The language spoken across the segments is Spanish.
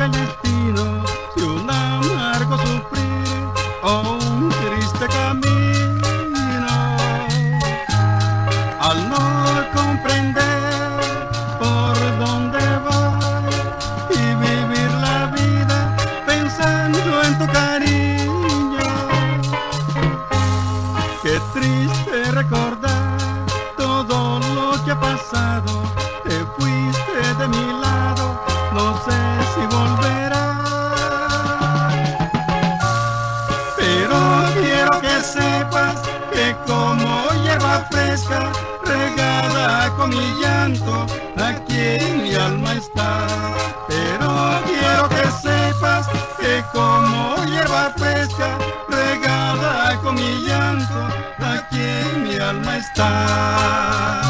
Kenya. fresca, regada con mi llanto, aquí en mi alma está. Pero quiero que sepas que como hierba fresca, regada con mi llanto, aquí en mi alma está.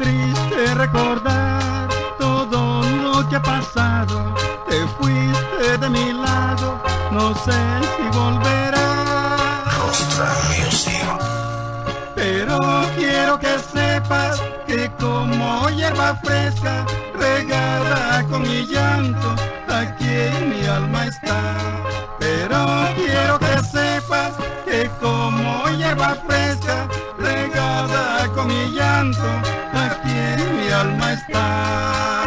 triste recordar todo lo que ha pasado. Te fuiste de mi lado, no sé si volverás. Pero quiero que sepas que como hierba fresca, regada con mi llanto, aquí mi alma está. Pero quiero que sepas que como hierba fresca, regada con mi llanto, aquí mi alma está.